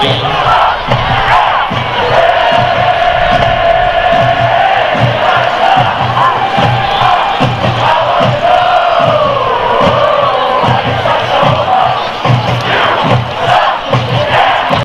Brasil!